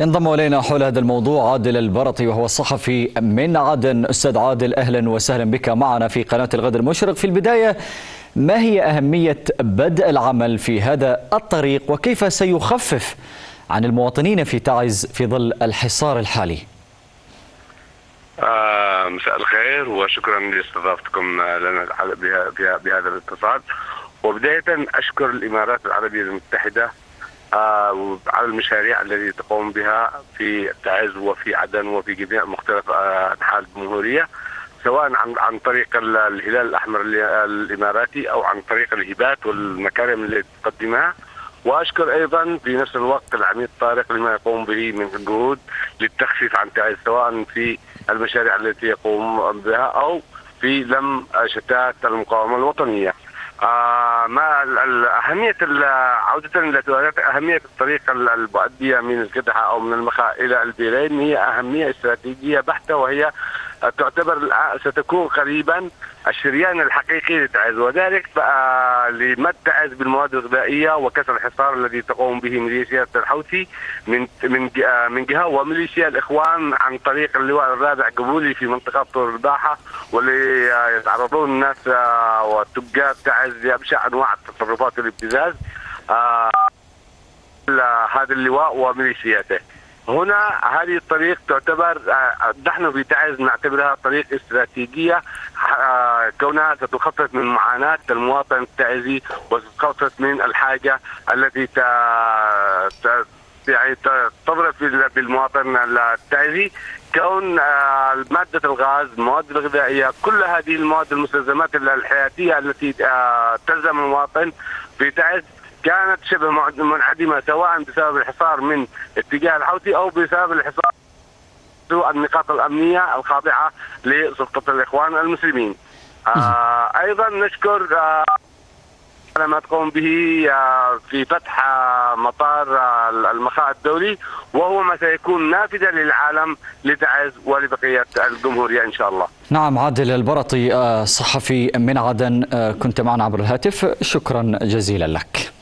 ينضم إلينا حول هذا الموضوع عادل البرطي وهو الصحفي من عدن أستاذ عادل أهلا وسهلا بك معنا في قناة الغد المشرق. في البداية ما هي أهمية بدء العمل في هذا الطريق وكيف سيخفف عن المواطنين في تعز في ظل الحصار الحالي؟ آه مساء الخير وشكرا لاستضافتكم لنا بهذا الاتصال. وبداية أشكر الإمارات العربية المتحدة على المشاريع التي تقوم بها في تعز وفي عدن وفي جميع مختلف آه، أنحاء الجمهورية سواء عن عن طريق الهلال الأحمر الإماراتي أو عن طريق الهبات والمكارم التي تقدمها وأشكر أيضا في نفس الوقت العميد طارق لما يقوم به من جهود للتخفيف عن تعز سواء في المشاريع التي يقوم بها أو في لم شتات المقاومة الوطنية. آه ما أهمية عودة إلى أهمية الطريق المؤدية من القدحه أو من المخاء إلى البيرين هي أهمية استراتيجية بحتة وهي تعتبر ستكون قريبا الشريان الحقيقي لتعز. وذلك لمد تعز بالمواد الغذائية وكسر الحصار الذي تقوم به ميليشيات الحوثي من من من جهة. وميليشيا الإخوان عن طريق اللواء الرابع قبولي في منطقة طور الباحة واللي يتعرضون الناس وتجار تعز لأبشع أنواع التصرفات والابتزاز هذا اللواء وميليشياته. هنا هذه الطريق تعتبر نحن في تعز نعتبرها طريق استراتيجية كونها ستخفف من معاناة المواطن التعزي وستخفف من الحاجة التي يعني تضرب بالمواطن التعزي. كون مادة الغاز المواد الغذائية كل هذه المواد المستلزمات الحياتية التي تلزم المواطن في تعز كانت شبه منعدمة سواء بسبب الحصار من اتجاه الحوثي أو بسبب الحصار النقاط الأمنية الخاضعة لسلطة الإخوان المسلمين. آه أيضا نشكر آه ما تقوم به آه في فتح آه مطار آه المخاء الدولي وهو ما سيكون نافذة للعالم لتعز ولبقية الجمهورية إن شاء الله. نعم عادل البرطي صحفي من عدن كنت معنا عبر الهاتف شكرا جزيلا لك.